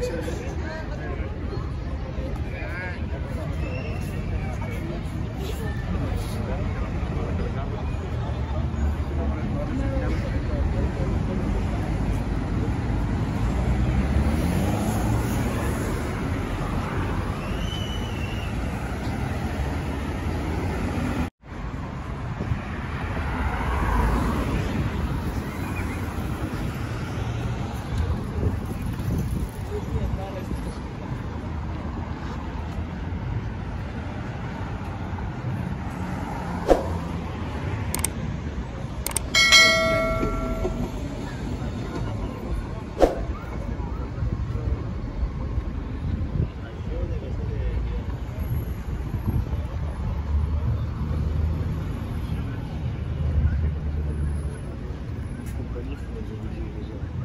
Texas. количество людей.